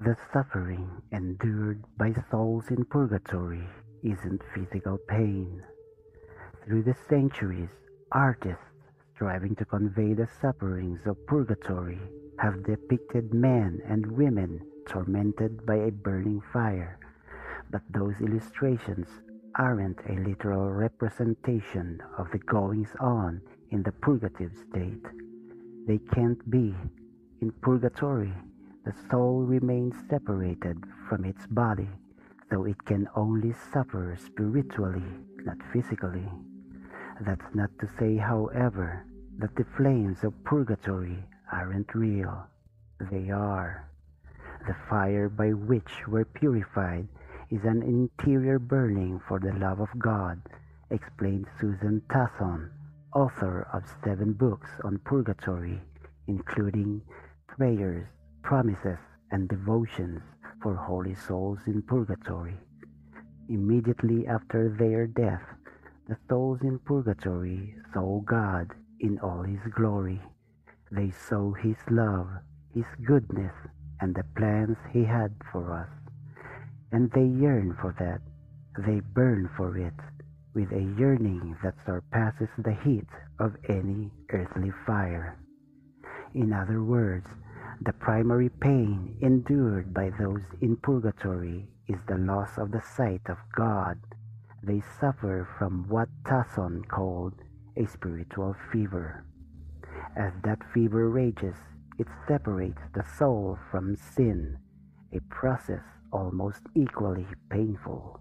The suffering endured by souls in purgatory isn't physical pain. Through the centuries, artists striving to convey the sufferings of purgatory have depicted men and women tormented by a burning fire, but those illustrations aren't a literal representation of the goings on in the purgative state. They can't be. In purgatory, the soul remains separated from its body, though it can only suffer spiritually, not physically. That's not to say, however, that the flames of purgatory aren't real. They are. The fire by which we're purified is an interior burning for the love of God, explained Susan Tassone, author of seven books on purgatory, including Prayers, Promises, and Devotions for Holy Souls in Purgatory. Immediately after their death, the souls in purgatory saw God in all His glory. They saw His love, His goodness, and the plans He had for us. And they yearn for that. They burn for it with a yearning that surpasses the heat of any earthly fire. In other words, the primary pain endured by those in purgatory is the loss of the sight of God. They suffer from what Tassone called a spiritual fever. As that fever rages, it separates the soul from sin, a process almost equally painful.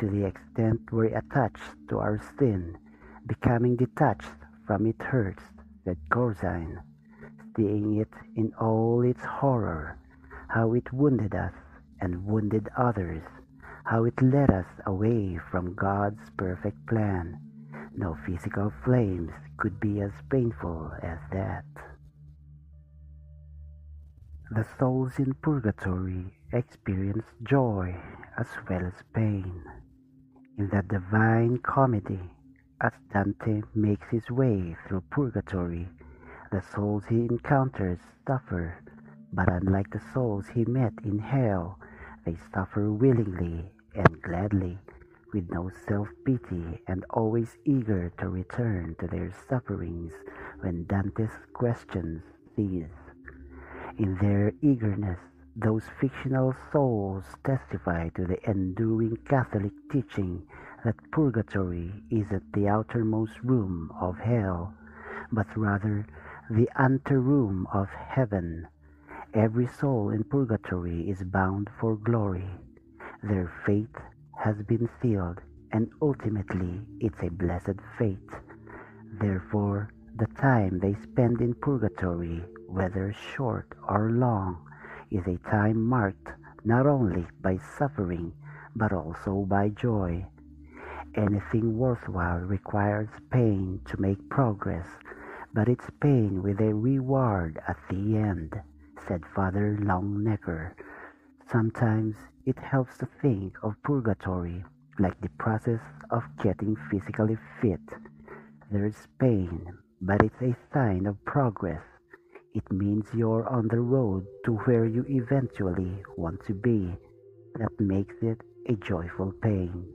To the extent we're attached to our sin, becoming detached from it hurts, said Corzine, seeing it in all its horror, how it wounded us and wounded others, how it led us away from God's perfect plan. No physical flames could be as painful as that. The souls in purgatory experience joy as well as pain. In the Divine Comedy, as Dante makes his way through purgatory, the souls he encounters suffer, but unlike the souls he met in hell, they suffer willingly and gladly, with no self pity and always eager to return to their sufferings when Dante's questions cease. In their eagerness, those fictional souls testify to the enduring Catholic teaching that purgatory isn't the outermost room of hell, but rather the anteroom of heaven. Every soul in purgatory is bound for glory. Their fate has been sealed, and ultimately it's a blessed fate. Therefore, the time they spend in purgatory whether short or long, is a time marked not only by suffering but also by joy. Anything worthwhile requires pain to make progress, but it's pain with a reward at the end, said Father Longenecker. Sometimes it helps to think of purgatory like the process of getting physically fit. There's pain, but it's a sign of progress it means you're on the road to where you eventually want to be. That makes it a joyful pain.